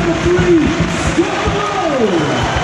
for three. Score!